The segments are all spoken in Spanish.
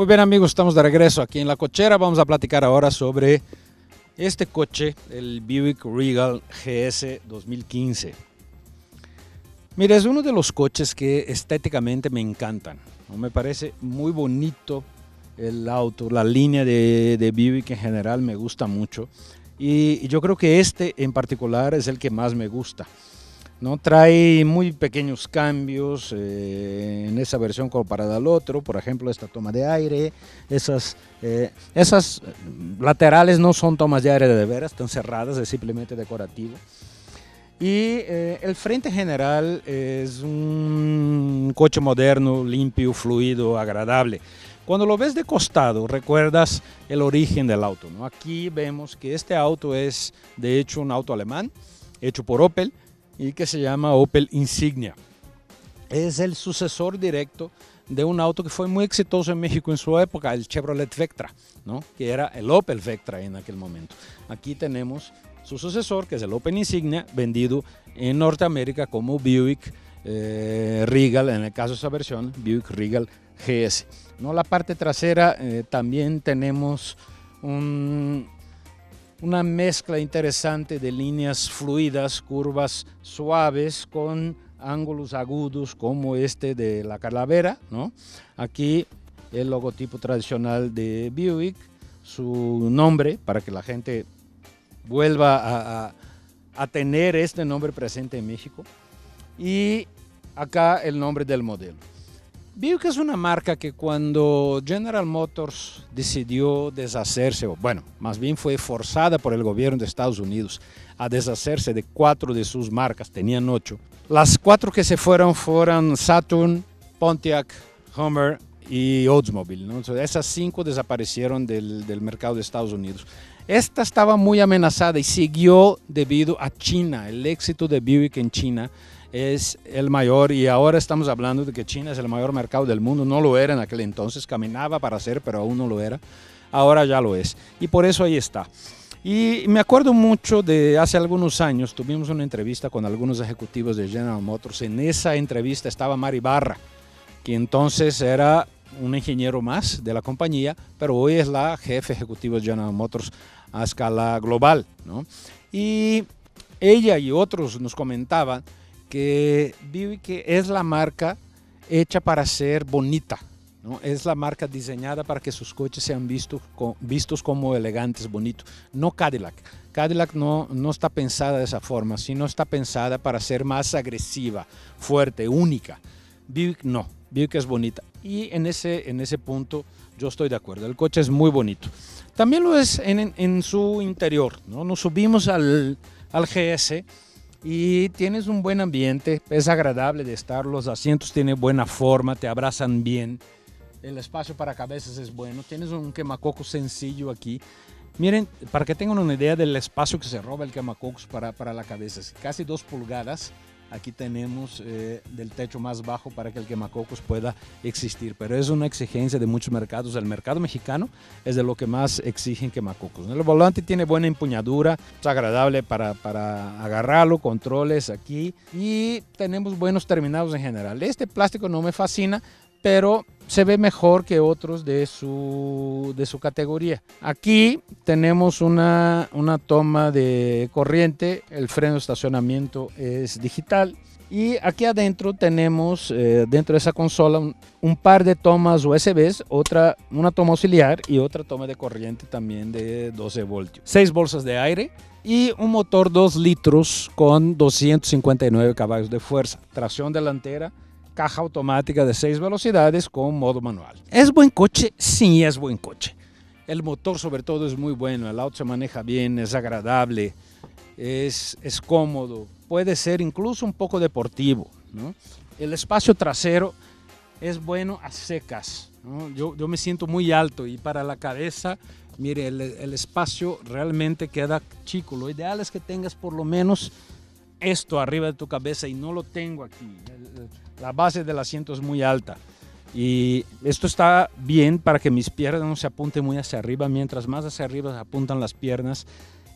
Muy bien amigos, estamos de regreso aquí en la cochera. Vamos a platicar ahora sobre este coche, el Buick Regal GS 2015. Mira, es uno de los coches que estéticamente me encantan. Me parece muy bonito el auto, la línea de, de Buick en general me gusta mucho. Y yo creo que este en particular es el que más me gusta. ¿No? Trae muy pequeños cambios eh, en esa versión comparada al otro, por ejemplo esta toma de aire, esas, eh, esas laterales no son tomas de aire de veras, están cerradas, es simplemente decorativo. Y eh, el frente general es un coche moderno, limpio, fluido, agradable. Cuando lo ves de costado, recuerdas el origen del auto. ¿no? Aquí vemos que este auto es de hecho un auto alemán, hecho por Opel, y que se llama Opel Insignia. Es el sucesor directo de un auto que fue muy exitoso en México en su época, el Chevrolet Vectra, ¿no? que era el Opel Vectra en aquel momento. Aquí tenemos su sucesor, que es el Opel Insignia, vendido en Norteamérica como Buick eh, Regal, en el caso de esa versión, Buick Regal GS. ¿no? La parte trasera eh, también tenemos un, una mezcla interesante de líneas fluidas, curvas suaves con ángulos agudos como este de la calavera. ¿no? Aquí el logotipo tradicional de Buick, su nombre para que la gente vuelva a, a tener este nombre presente en México y acá el nombre del modelo. Buick es una marca que cuando General Motors decidió deshacerse, o bueno, más bien fue forzada por el gobierno de Estados Unidos a deshacerse de cuatro de sus marcas, tenían ocho. Las cuatro que se fueron fueron Saturn, Pontiac, Hummer y Oldsmobile. ¿no? esas cinco desaparecieron del, del mercado de Estados Unidos. Esta estaba muy amenazada y siguió debido a China, el éxito de Buick en China es el mayor y ahora estamos hablando de que China es el mayor mercado del mundo. No lo era en aquel entonces, caminaba para ser, pero aún no lo era. Ahora ya lo es. Y por eso ahí está. Y me acuerdo mucho de hace algunos años, tuvimos una entrevista con algunos ejecutivos de General Motors. En esa entrevista estaba Mari Barra, que entonces era un ingeniero más de la compañía, pero hoy es la jefe ejecutiva de General Motors a escala global. ¿no? Y ella y otros nos comentaban que Buick es la marca hecha para ser bonita, ¿no? es la marca diseñada para que sus coches sean vistos, como elegantes, bonitos, no Cadillac. Cadillac no, está pensada de esa forma, sino está pensada para ser más agresiva, fuerte, única. Buick no, Buick es bonita. Y en ese, punto yo estoy de acuerdo, el coche es muy bonito. También lo es en, en su interior, ¿no? Nos subimos al, al GS y tienes un buen ambiente, es agradable de estar, los asientos tienen buena forma, te abrazan bien, el espacio para cabezas es bueno, tienes un quemacoco sencillo aquí. Miren, para que tengan una idea del espacio que se roba el quemacocos para, para la cabeza, casi dos pulgadas Aquí tenemos eh, del techo más bajo para que el quemacocos pueda existir, pero es una exigencia de muchos mercados. El mercado mexicano es de lo que más exigen quemacocos. El volante tiene buena empuñadura, es agradable para, para agarrarlo, controles aquí y tenemos buenos terminados en general. Este plástico no me fascina, pero se ve mejor que otros de su, de su categoría. Aquí tenemos una, una toma de corriente, el freno de estacionamiento es digital. Y aquí adentro tenemos, eh, dentro de esa consola, un, par de tomas USBs, otra, una toma auxiliar y otra toma de corriente también de 12 voltios. Seis bolsas de aire y un motor 2 litros con 259 caballos de fuerza. Tracción delantera caja automática de 6 velocidades con modo manual. ¿Es buen coche? Sí, es buen coche. El motor sobre todo es muy bueno, el auto se maneja bien, es agradable, es, es cómodo, puede ser incluso un poco deportivo. El espacio trasero es bueno a secas. Yo, yo, me siento muy alto y para la cabeza, mire, el espacio realmente queda chico. Lo ideal es que tengas por lo menos esto arriba de tu cabeza y no lo tengo aquí. La base del asiento es muy alta. Y esto está bien para que mis piernas no se apunten muy hacia arriba. Mientras más hacia arriba se apuntan las piernas,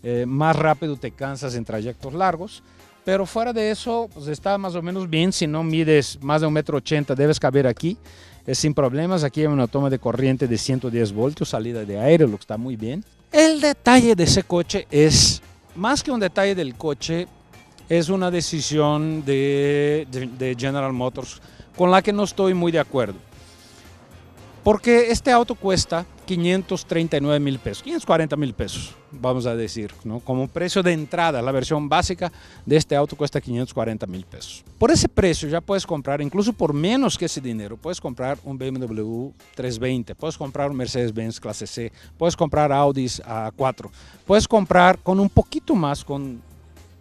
eh, más rápido te cansas en trayectos largos. Pero fuera de eso, pues está más o menos bien. Si no mides más de un metro ochenta, debes caber aquí. Es sin problemas. Aquí hay una toma de corriente de 110 voltios, salida de aire, lo que está muy bien. El detalle de ese coche es, más que un detalle del coche, es una decisión de, General Motors con la que no estoy muy de acuerdo. Porque este auto cuesta 539 mil pesos, 540 mil pesos, vamos a decir, ¿no? como precio de entrada, la versión básica de este auto cuesta 540 mil pesos. Por ese precio ya puedes comprar, incluso por menos que ese dinero, puedes comprar un BMW 320, puedes comprar un Mercedes-Benz clase C, puedes comprar Audis A4, puedes comprar con un poquito más, con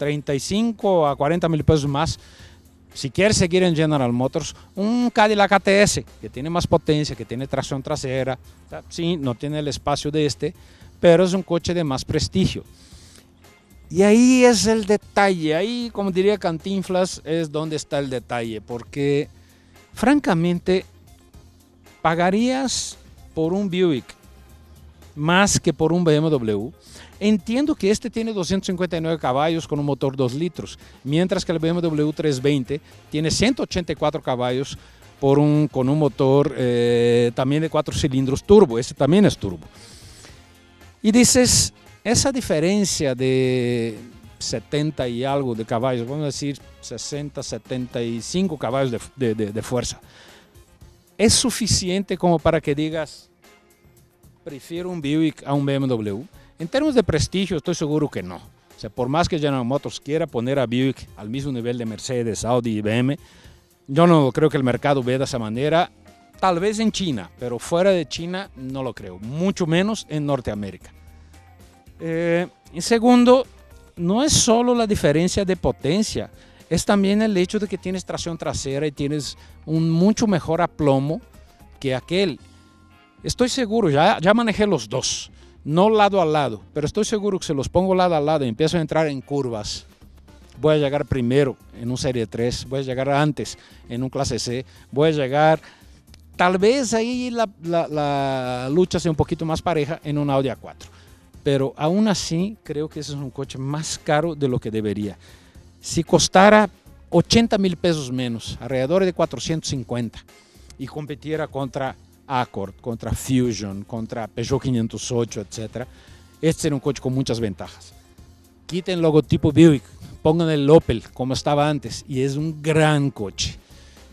35 a 40 mil pesos más, si quieres seguir en General Motors, un Cadillac ATS que tiene más potencia, que tiene tracción trasera, sí, no tiene el espacio de este, pero es un coche de más prestigio. Y ahí es el detalle, ahí como diría Cantinflas es donde está el detalle, porque francamente pagarías por un Buick más que por un BMW Entiendo que este tiene 259 caballos con un motor 2 litros, mientras que el BMW 320 tiene 184 caballos por un, con un motor eh, también de 4 cilindros turbo. Este también es turbo. Y dices, esa diferencia de 70 y algo de caballos, vamos a decir 60, 75 caballos de, de, de fuerza, ¿es suficiente como para que digas, prefiero un Buick a un BMW? En términos de prestigio, estoy seguro que no. O sea, por más que General Motors quiera poner a Buick al mismo nivel de Mercedes, Audi y BMW, yo no creo que el mercado vea de esa manera. Tal vez en China, pero fuera de China no lo creo. Mucho menos en Norteamérica. Eh, en segundo, no es solo la diferencia de potencia, es también el hecho de que tienes tracción trasera y tienes un mucho mejor aplomo que aquel. Estoy seguro, ya, ya manejé los dos no lado a lado, pero estoy seguro que si los pongo lado a lado y empiezo a entrar en curvas, voy a llegar primero en un Serie 3, voy a llegar antes en un Clase C, voy a llegar, tal vez ahí la, lucha sea un poquito más pareja en un Audi A4, pero aún así creo que ese es un coche más caro de lo que debería. Si costara 80 mil pesos menos, alrededor de 450, y competiera contra Accord, contra Fusion, contra Peugeot 508, etc. Este era un coche con muchas ventajas. Quiten el logotipo Buick, pongan el Opel como estaba antes y es un gran coche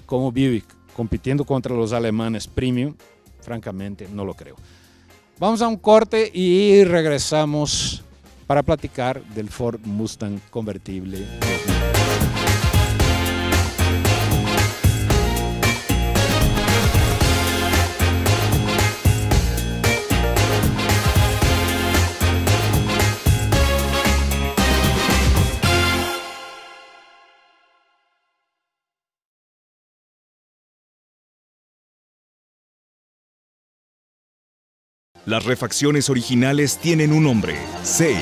como Buick, compitiendo contra los alemanes premium, francamente no lo creo. Vamos a un corte y regresamos para platicar del Ford Mustang convertible. Las refacciones originales tienen un nombre, Safe.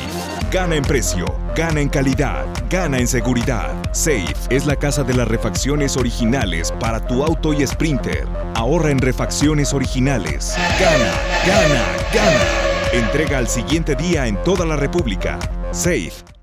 Gana en precio, gana en calidad, gana en seguridad. Safe es la casa de las refacciones originales para tu auto y sprinter. Ahorra en refacciones originales. Gana, gana, gana. Entrega al siguiente día en toda la República. Safe